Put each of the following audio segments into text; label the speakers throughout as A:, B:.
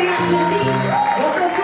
A: gente, assim,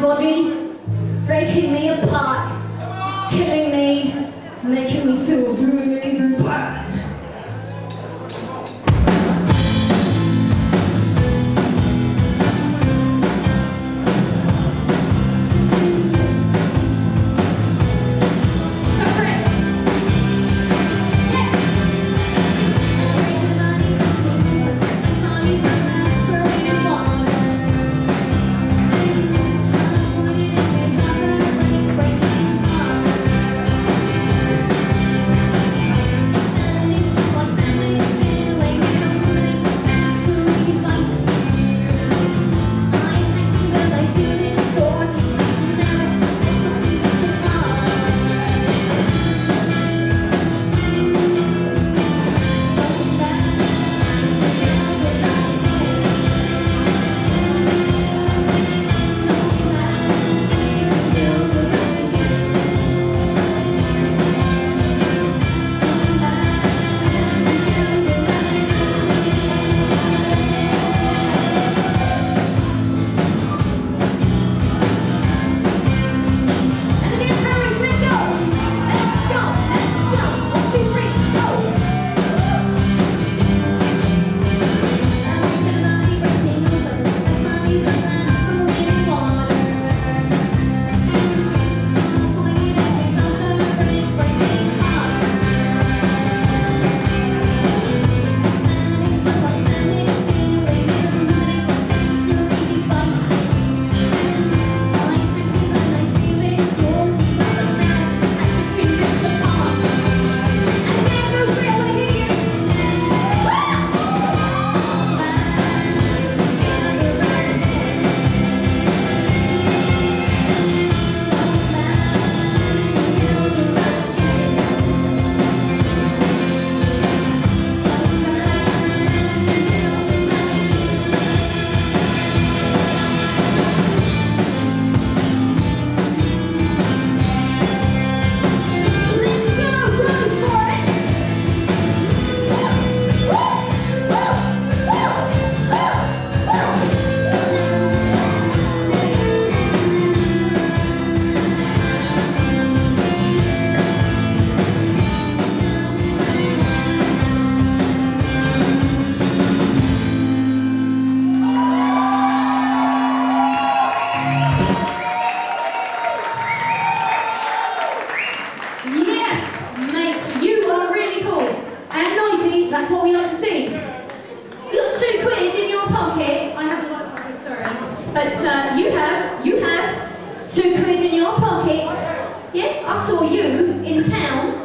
A: body, breaking me apart, killing and noisy, that's what we like to see. You got two quid in your pocket. I haven't got a pocket, sorry. But uh, you have, you have two quid in your pocket. Yeah, I saw you in town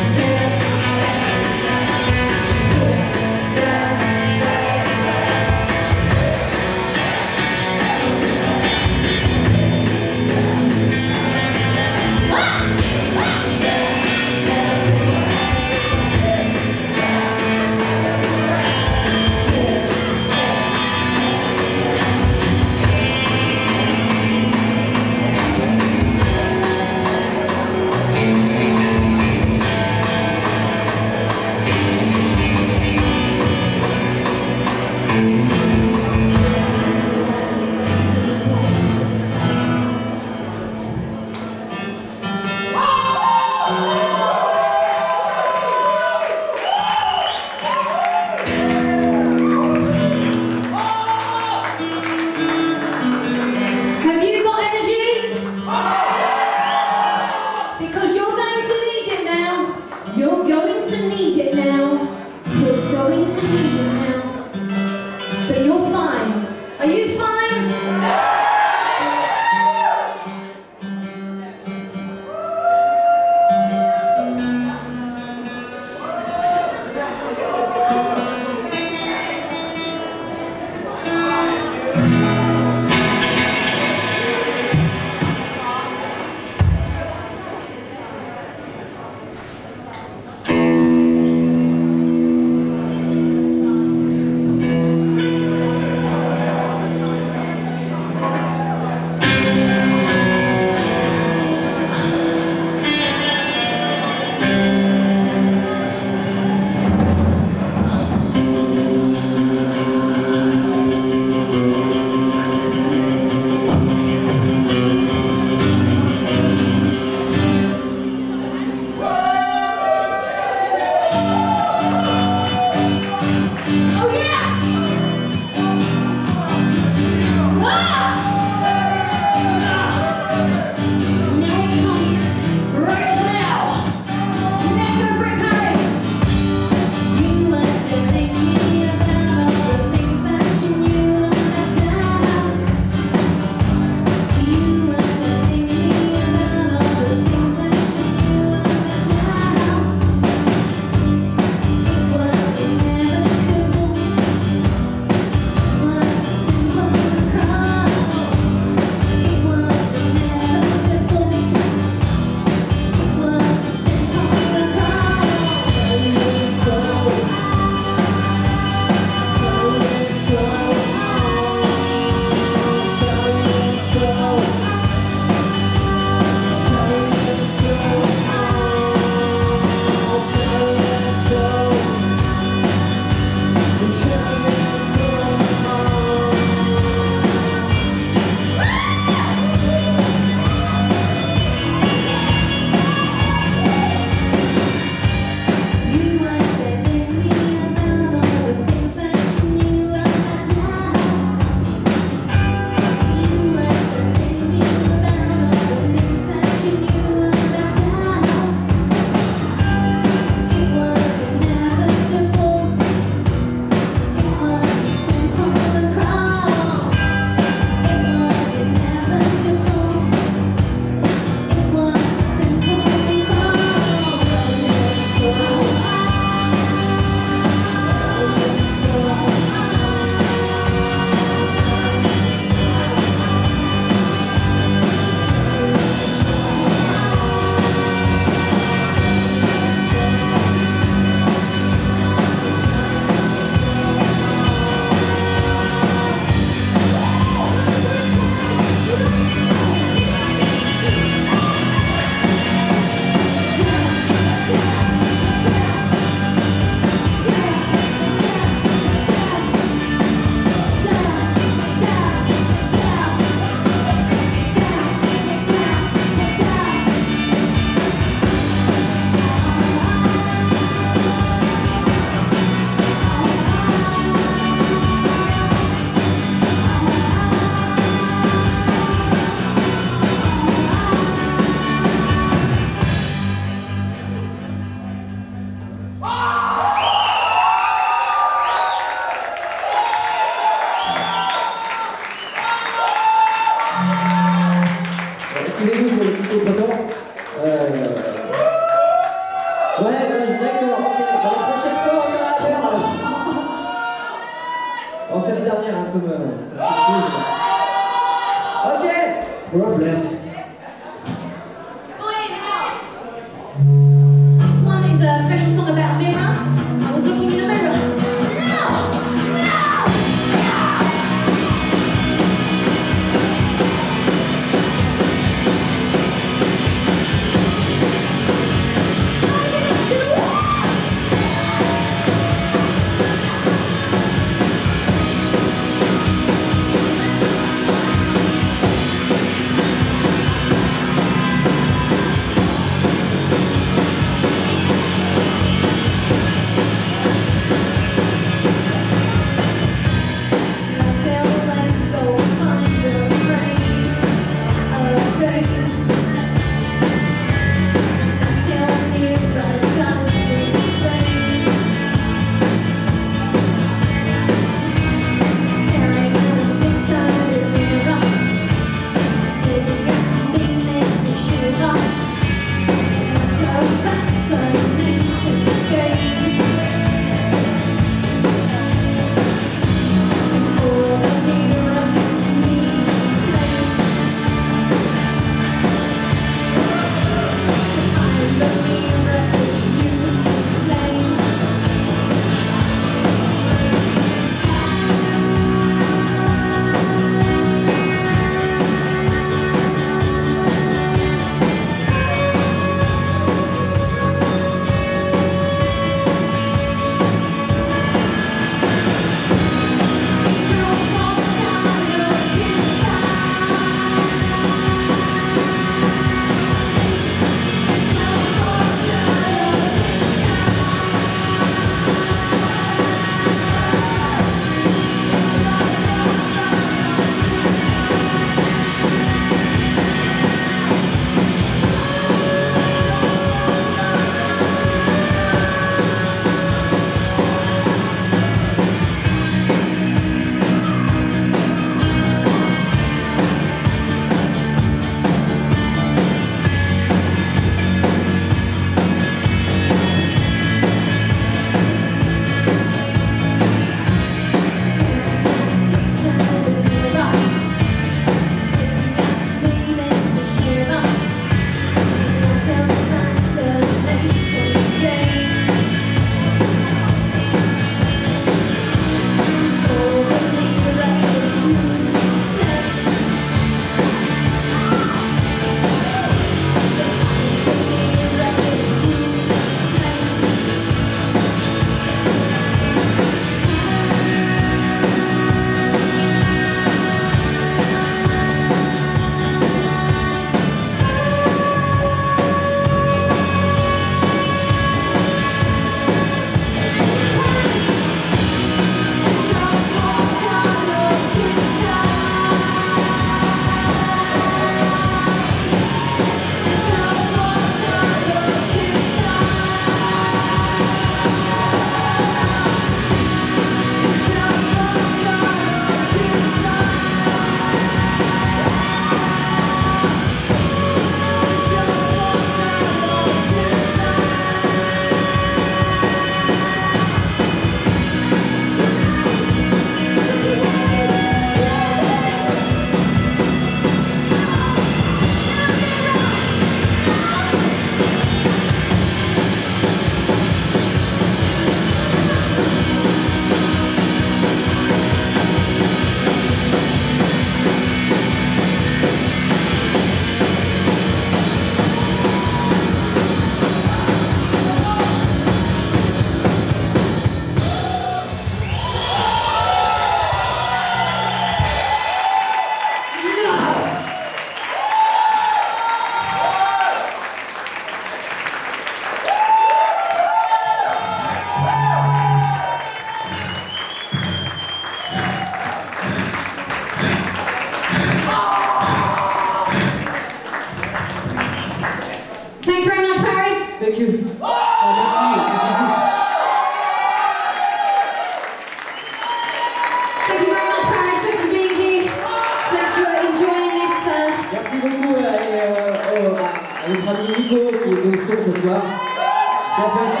B: Yes.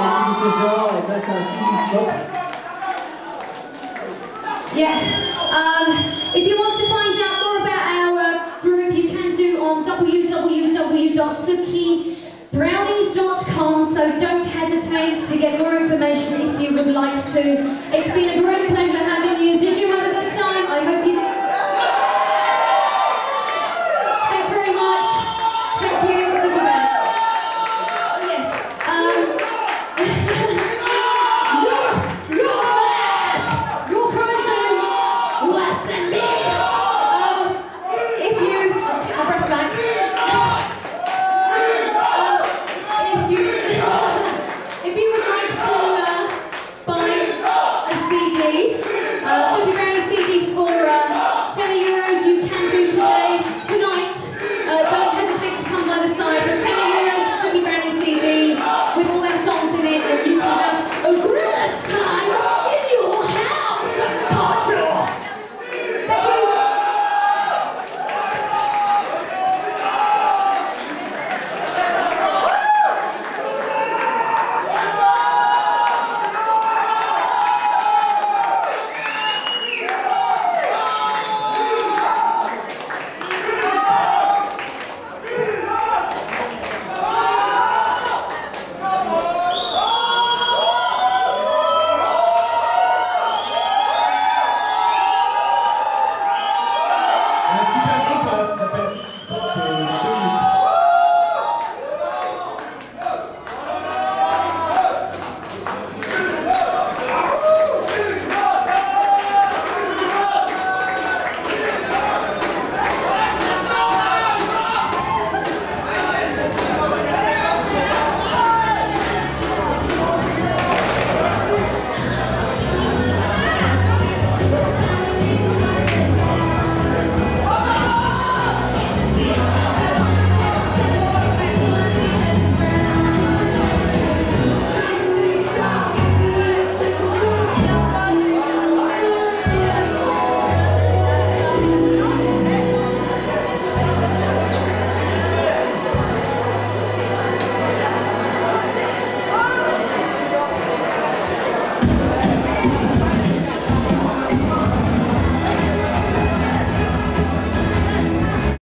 B: l'équipe du et place à un.
A: Yeah.